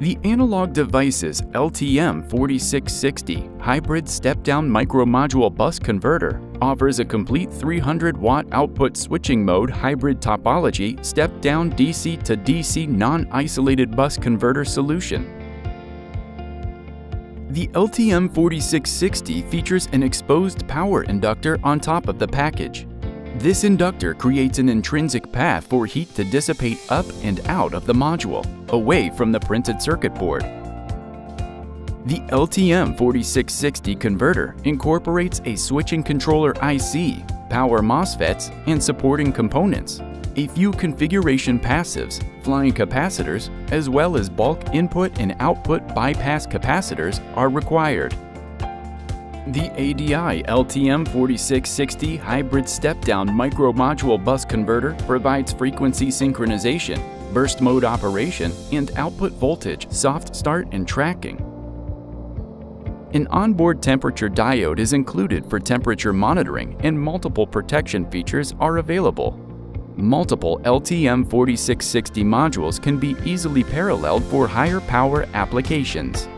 The Analog Devices LTM4660 hybrid step-down micromodule bus converter offers a complete 300-watt output switching mode hybrid topology step-down DC to DC non-isolated bus converter solution. The LTM4660 features an exposed power inductor on top of the package. This inductor creates an intrinsic path for heat to dissipate up and out of the module, away from the printed circuit board. The LTM4660 converter incorporates a switching controller IC, power MOSFETs, and supporting components, a few configuration passives, flying capacitors, as well as bulk input and output bypass capacitors are required. The ADI LTM4660 hybrid step-down micro-module bus converter provides frequency synchronization, burst mode operation, and output voltage soft start and tracking. An onboard temperature diode is included for temperature monitoring and multiple protection features are available. Multiple LTM4660 modules can be easily paralleled for higher power applications.